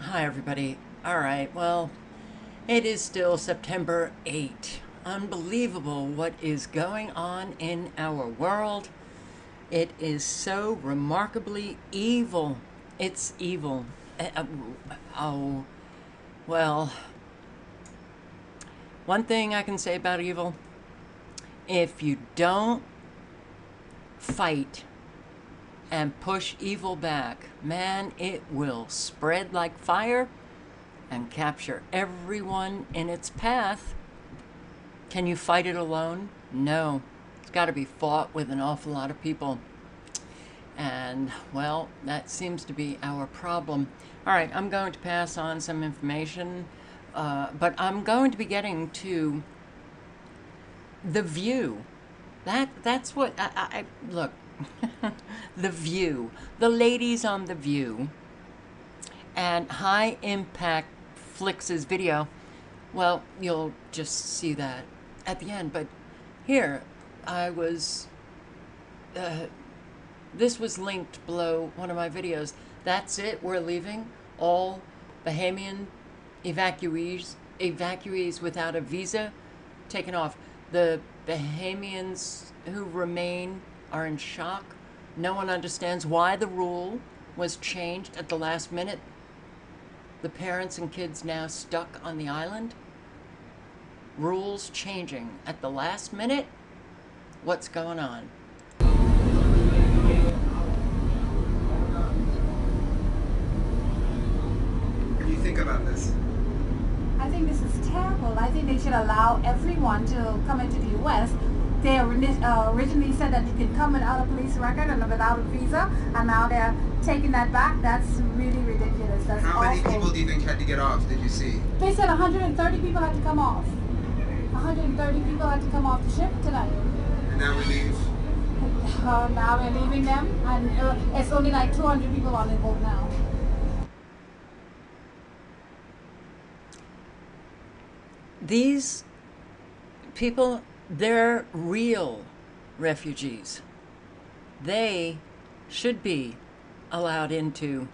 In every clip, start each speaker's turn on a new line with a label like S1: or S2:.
S1: Hi, everybody. All right, well, it is still September 8. Unbelievable what is going on in our world. It is so remarkably evil. It's evil. Uh, uh, Oh, well, one thing I can say about evil if you don't fight and push evil back, man, it will spread like fire and capture everyone in its path. Can you fight it alone? No. It's got to be fought with an awful lot of people. And, well, that seems to be our problem. All right, I'm going to pass on some information, uh, but I'm going to be getting to the view. That that's what I, I I- look. the view. The ladies on the view and High Impact Flix' video. Well, you'll just see that at the end. But here, I was. Uh, this was linked below one of my videos. That's it. We're leaving. All Bahamian evacuees evacuees without a visa taken off. The Bahamians who remain are in shock. No one understands why the rule was changed at the last minute. The parents and kids now stuck on the island. Rules changing at the last minute. What's going on?
S2: What do you think about this?
S3: I think this is terrible. I think they should allow everyone to come into the U.S. They uh, originally said that you can come without a police record and without a visa, and now they're taking that back. That's really ridiculous. That's
S2: How many
S3: awful.
S2: people do you think had to get off? Did you see?
S3: They said 130 people had to come off. 130 people had to come off the ship tonight.
S2: And now we leave.
S3: Uh, now we're leaving them, and uh, it's only like 200 people on the boat now.
S1: These people, they're real refugees. They should be allowed into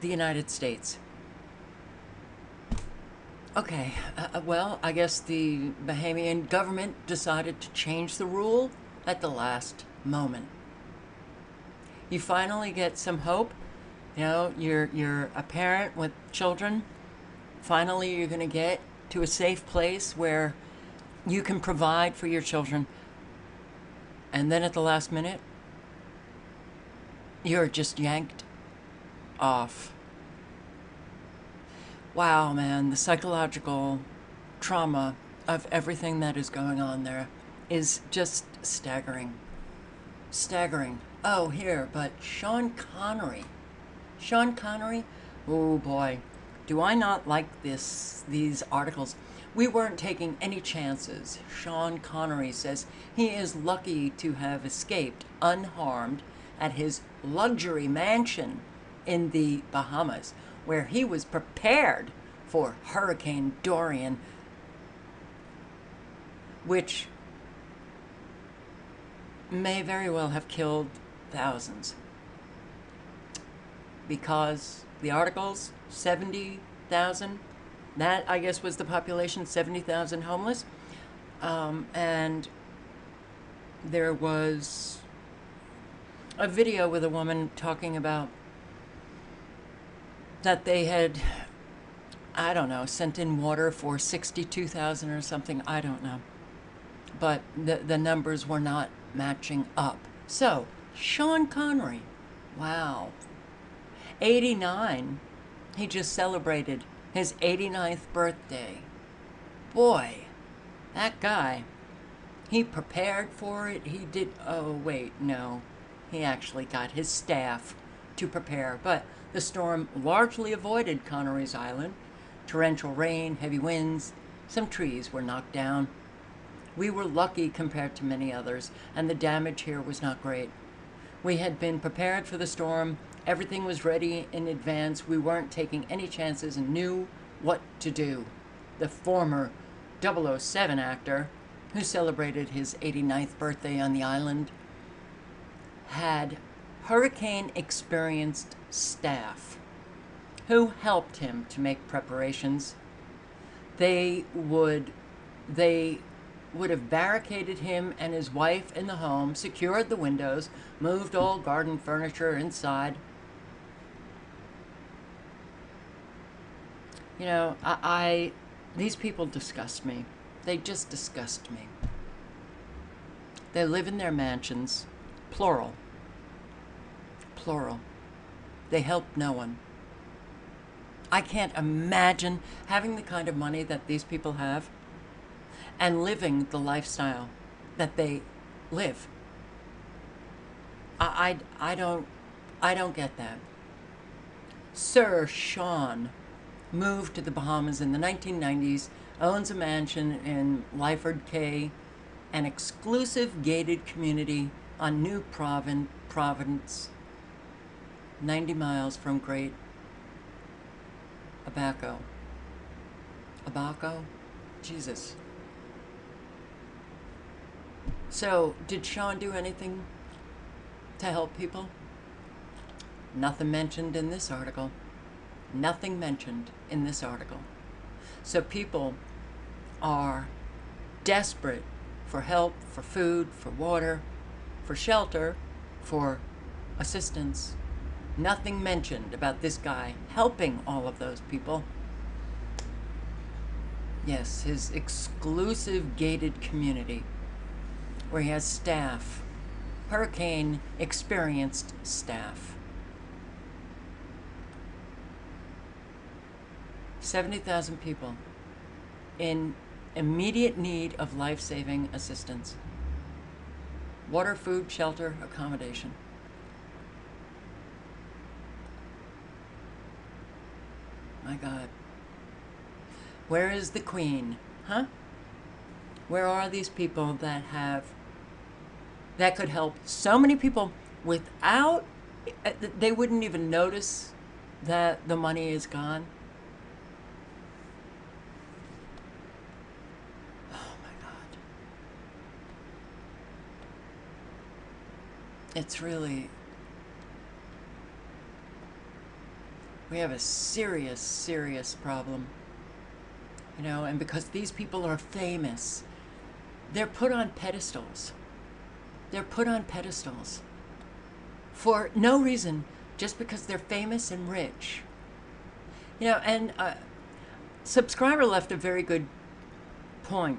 S1: the United States. Okay, uh, uh, well, I guess the Bahamian government decided to change the rule at the last moment. You finally get some hope. You know, you're you're a parent with children. Finally, you're going to get to a safe place where you can provide for your children. And then at the last minute, you're just yanked off. Wow, man, the psychological trauma of everything that is going on there is just staggering. Staggering. Oh, here, but Sean Connery. Sean Connery? Oh boy, do I not like this these articles. We weren't taking any chances. Sean Connery says he is lucky to have escaped unharmed at his luxury mansion in the Bahamas, where he was prepared for Hurricane Dorian, which may very well have killed thousands because the articles 70,000 that I guess was the population 70,000 homeless. Um, and there was a video with a woman talking about that they had I don't know sent in water for 62,000 or something I don't know. But the the numbers were not matching up. So Sean Connery wow. 89. He just celebrated his 89th birthday. Boy, that guy, he prepared for it. He did, oh, wait, no. He actually got his staff to prepare. But the storm largely avoided Connery's Island. Torrential rain, heavy winds, some trees were knocked down. We were lucky compared to many others, and the damage here was not great. We had been prepared for the storm. Everything was ready in advance. We weren't taking any chances and knew what to do. The former 007 actor, who celebrated his 89th birthday on the island, had hurricane experienced staff who helped him to make preparations. They would they would have barricaded him and his wife in the home, secured the windows, moved all garden furniture inside. You know, I, I these people disgust me. They just disgust me. They live in their mansions, plural. Plural. They help no one. I can't imagine having the kind of money that these people have and living the lifestyle that they live. I, I, I don't I don't get that. Sir Sean moved to the Bahamas in the 1990s, owns a mansion in Lyford Cay, an exclusive gated community on New Provin- Providence, 90 miles from Great Abaco. Abaco? Jesus. So, did Sean do anything to help people? Nothing mentioned in this article. Nothing mentioned in this article. So, people are desperate for help, for food, for water, for shelter, for assistance. Nothing mentioned about this guy helping all of those people. Yes, his exclusive gated community where he has staff, hurricane experienced staff. 70,000 people in immediate need of life saving assistance water, food, shelter, accommodation. My God. Where is the Queen? Huh? Where are these people that have that could help so many people without uh, they wouldn't even notice that the money is gone. Oh my God. It's really. We have a serious, serious problem. You know, and because these people are famous, they're put on pedestals. They're put on pedestals for no reason, just because they're famous and rich. You know, and uh, subscriber left a very good point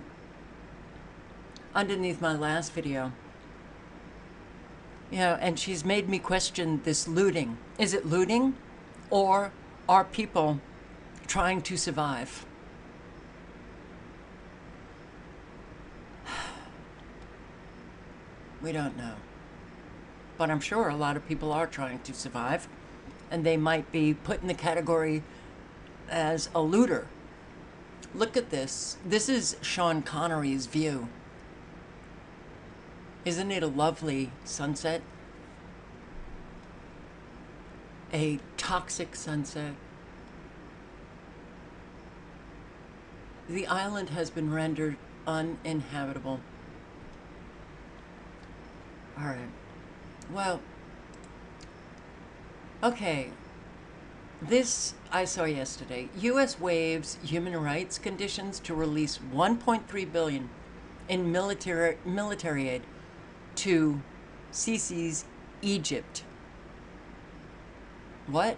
S1: underneath my last video. You know, and she's made me question this looting. Is it looting, or are people trying to survive? We don't know. But I'm sure a lot of people are trying to survive, and they might be put in the category as a looter. Look at this. This is Sean Connery's view. Isn't it a lovely sunset? A toxic sunset. The island has been rendered uninhabitable. All right. Well, okay. This I saw yesterday. U.S. waives human rights conditions to release 1.3 billion in military military aid to Sisi's Egypt. What?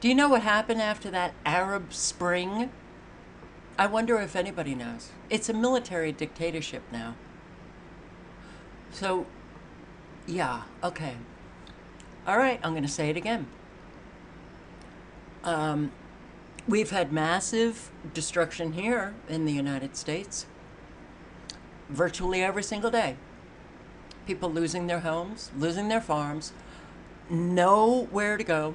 S1: Do you know what happened after that Arab Spring? I wonder if anybody knows. It's a military dictatorship now. So, yeah, okay. All right, I'm going to say it again. Um, we've had massive destruction here in the United States virtually every single day. People losing their homes, losing their farms, nowhere to go,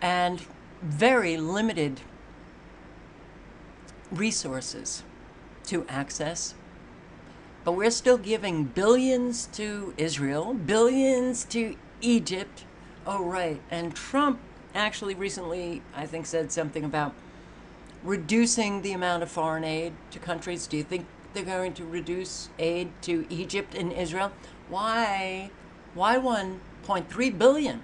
S1: and very limited resources to access but we're still giving billions to Israel, billions to Egypt. Oh, right. And Trump actually recently, I think, said something about reducing the amount of foreign aid to countries. Do you think they're going to reduce aid to Egypt and Israel? Why? Why 1.3 billion?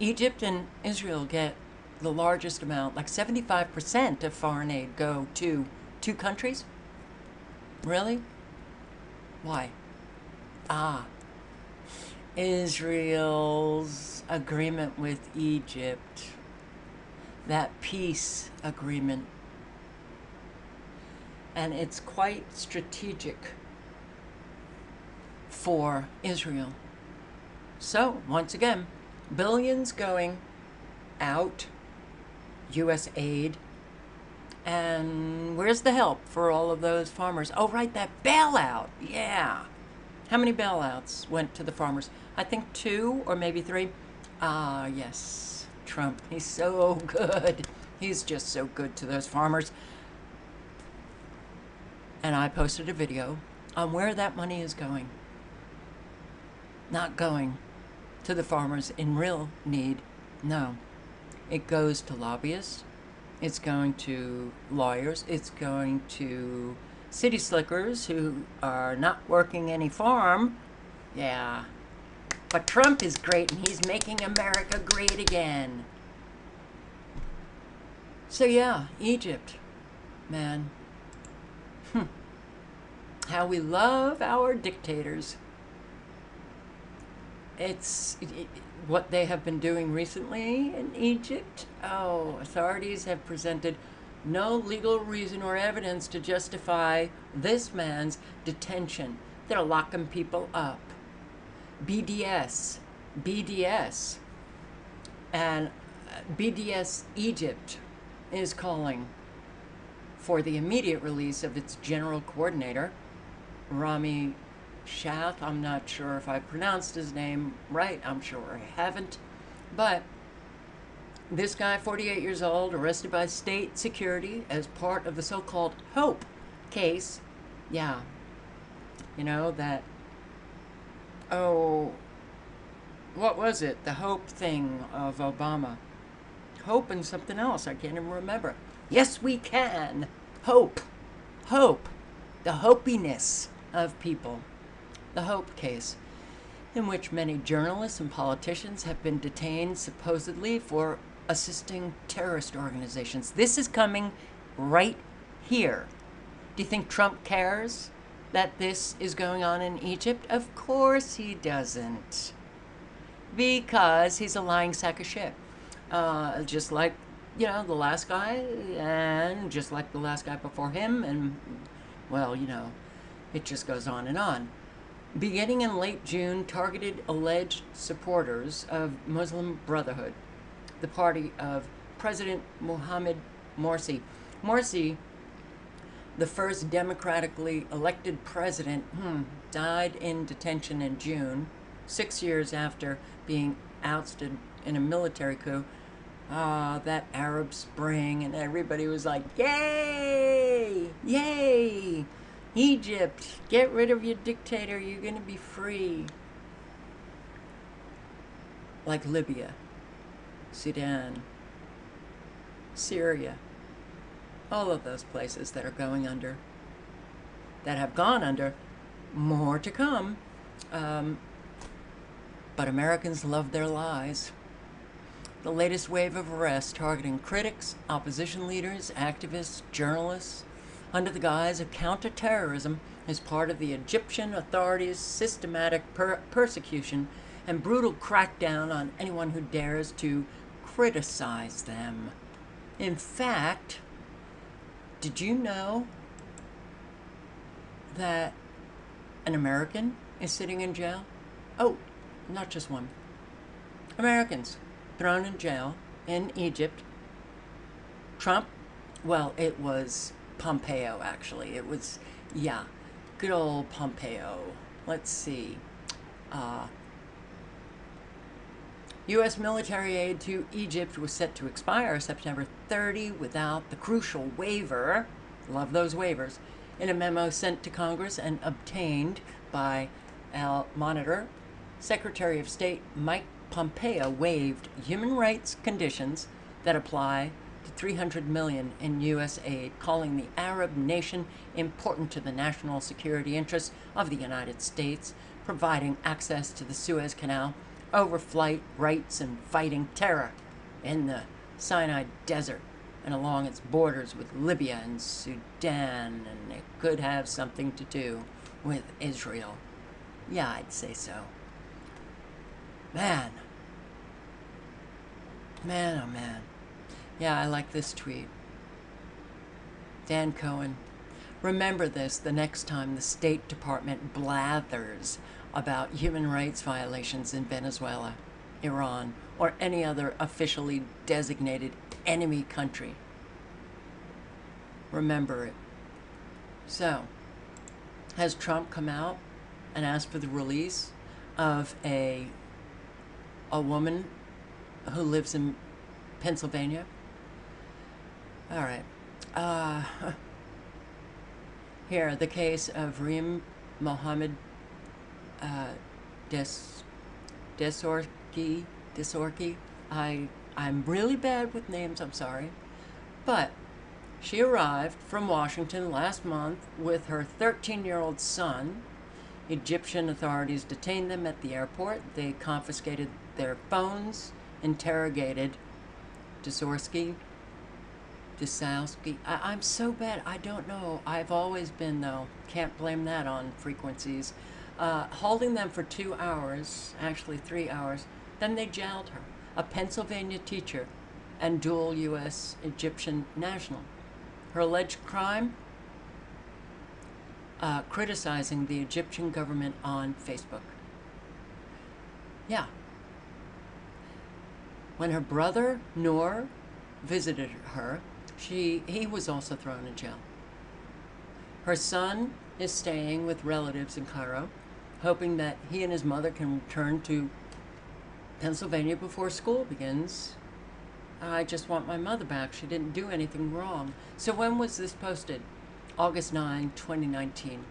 S1: Egypt and Israel get the largest amount, like 75% of foreign aid go to two countries? Really? Why? Ah, Israel's agreement with Egypt, that peace agreement. And it's quite strategic for Israel. So, once again, billions going out, U.S. aid, and where's the help for all of those farmers? Oh, right, that bailout. Yeah. How many bailouts went to the farmers? I think two or maybe three. Ah, yes. Trump. He's so good. He's just so good to those farmers. And I posted a video on where that money is going. Not going to the farmers in real need. No. It goes to lobbyists. It's going to lawyers. It's going to city slickers who are not working any farm. Yeah. But Trump is great and he's making America great again. So, yeah, Egypt. Man. Hmm. How we love our dictators. It's it, what they have been doing recently in Egypt. Oh, authorities have presented no legal reason or evidence to justify this man's detention. They're locking people up. BDS, BDS, and BDS Egypt is calling for the immediate release of its general coordinator, Ramy Shaath. I'm not sure if I pronounced his name right. I'm sure I haven't. But this guy, 48 years old, arrested by state security as part of the so called Hope case. Yeah. You know, that. Oh. What was it? The Hope thing of Obama. Hope and something else. I can't even remember. Yes, we can. Hope. Hope. The hopiness of people. The Hope case in which many journalists and politicians have been detained supposedly for assisting terrorist organizations. This is coming right here. Do you think Trump cares that this is going on in Egypt? Of course he doesn't. Because he's a lying sack of shit. Uh, just like, you know, the last guy, and just like the last guy before him, and, well, you know, it just goes on and on. Beginning in late June, targeted alleged supporters of Muslim Brotherhood the party of President Mohamed Morsi. Morsi, the first democratically elected president, hmm, died in detention in June, six years after being ousted in a military coup. Ah, that Arab Spring, and everybody was like, Yay! Yay! Egypt, get rid of your dictator, you're gonna be free. Like Libya. Sudan, Syria, all of those places that are going under, that have gone under, more to come. Um, but Americans love their lies. The latest wave of arrests targeting critics, opposition leaders, activists, journalists, under the guise of counterterrorism is part of the Egyptian authorities' systematic per- persecution and brutal crackdown on anyone who dares to criticize them. In fact, did you know that an American is sitting in jail? Oh, not just one. Americans thrown in jail in Egypt. Trump, well, it was Pompeo, actually. It was, yeah, good old Pompeo. Let's see. Uh, U.S. military aid to Egypt was set to expire September 30 without the crucial waiver. Love those waivers. In a memo sent to Congress and obtained by Al Monitor, Secretary of State Mike Pompeo waived human rights conditions that apply to 300 million in U.S. aid, calling the Arab nation important to the national security interests of the United States, providing access to the Suez Canal overflight rights and fighting terror in the Sinai Desert and along its borders with Libya and Sudan, and it could have something to do with Israel. Yeah, I'd say so. Man. Man, oh man. Yeah, I like this tweet. Dan Cohen. Remember this the next time the State Department blathers about human rights violations in Venezuela, Iran, or any other officially designated enemy country. Remember it. So, has Trump come out and asked for the release of a a woman who lives in Pennsylvania? All right. Uh, here, the case of Reem Mohammed uh, Des Desorki Desorki. I I'm really bad with names. I'm sorry, but she arrived from Washington last month with her 13-year-old son. Egyptian authorities detained them at the airport. They confiscated their phones, interrogated Desorski Desowski. I, I'm so bad. I don't know. I've always been, though. Can't blame that on frequencies. Uh, holding them for two hours, actually three hours. Then they jailed her. A Pennsylvania teacher and dual U.S. Egyptian national. Her alleged crime? Uh, criticizing the Egyptian government on Facebook. Yeah. When her brother, Noor, visited her, she, he was also thrown in jail. Her son is staying with relatives in Cairo, hoping that he and his mother can return to Pennsylvania before school begins. I just want my mother back. She didn't do anything wrong. So when was this posted? August 9, 2019.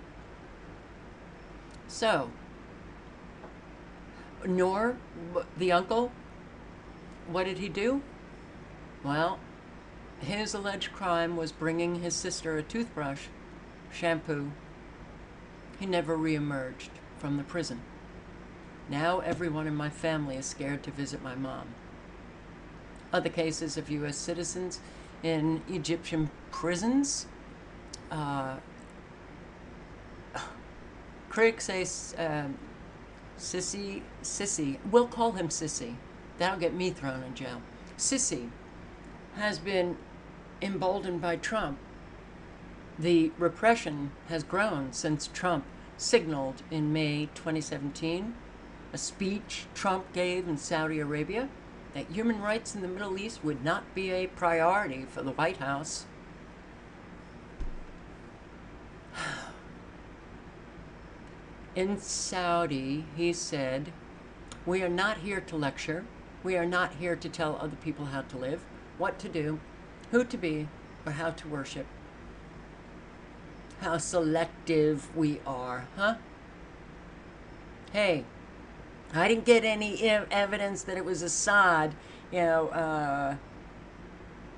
S1: So, Noor, the uncle, what did he do? Well, his alleged crime was bringing his sister a toothbrush, shampoo. He never reemerged from the prison. Now everyone in my family is scared to visit my mom. Other cases of U.S. citizens in Egyptian prisons. Uh, critics say uh, Sisi, Sisi, we'll call him Sisi. That'll get me thrown in jail. Sisi has been emboldened by Trump. The repression has grown since Trump signaled in May 2017 a speech Trump gave in Saudi Arabia that human rights in the Middle East would not be a priority for the White House. In Saudi, he said, We are not here to lecture. We are not here to tell other people how to live, what to do, who to be, or how to worship. How selective we are, huh? Hey, I didn't get any evidence that it was Assad, you know, uh,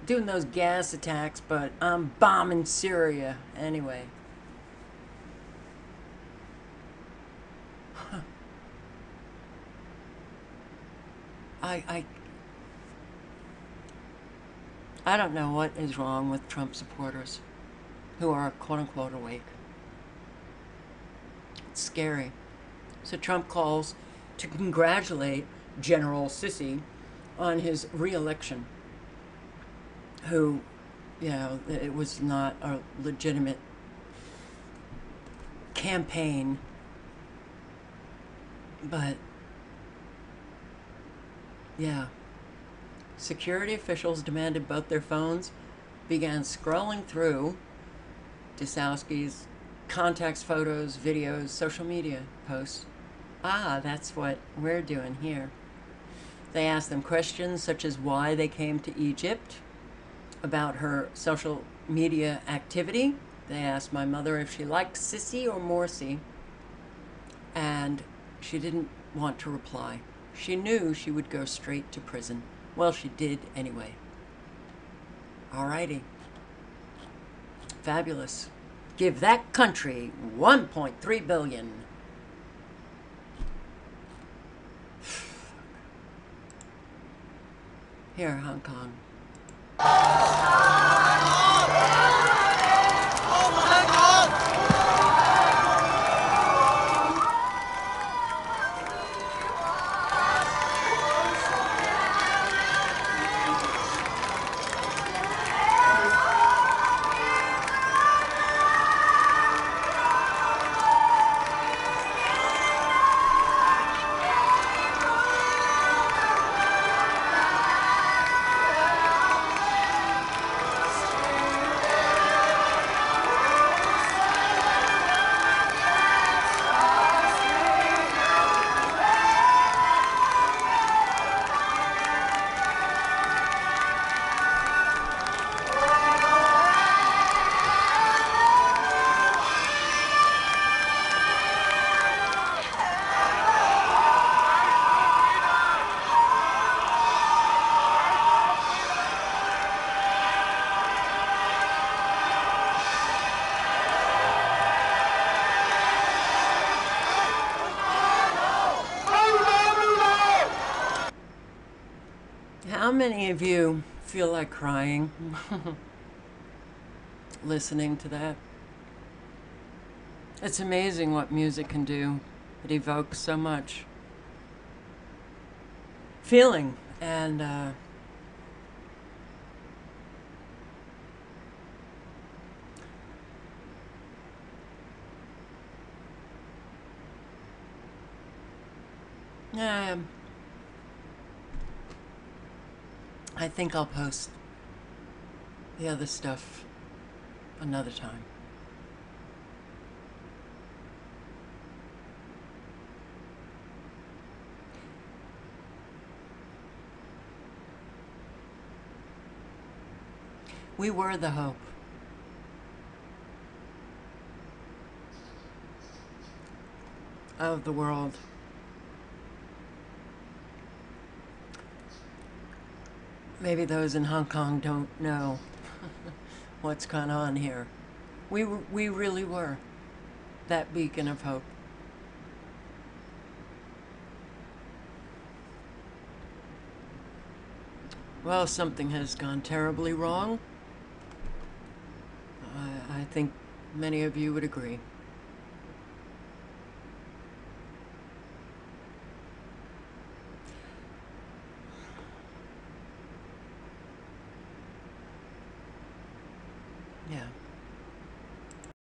S1: doing those gas attacks, but I'm bombing Syria anyway. I, I, I don't know what is wrong with Trump supporters who are quote unquote awake. It's scary. So Trump calls to congratulate General Sisi on his reelection, who, you know, it was not a legitimate campaign, but yeah. Security officials demanded both their phones, began scrolling through Desowski's contacts, photos, videos, social media posts. Ah, that's what we're doing here. They asked them questions such as why they came to Egypt, about her social media activity. They asked my mother if she liked Sisi or Morsi, and she didn't want to reply. She knew she would go straight to prison. Well, she did anyway. Alrighty. Fabulous. Give that country 1.3 billion. Here, Hong Kong. Of you feel like crying listening to that? It's amazing what music can do. It evokes so much feeling and uh, um, I think I'll post the other stuff another time. We were the hope. Of the world. Maybe those in Hong Kong don't know what's gone on here. We, we really were that beacon of hope. Well, something has gone terribly wrong. I, I think many of you would agree.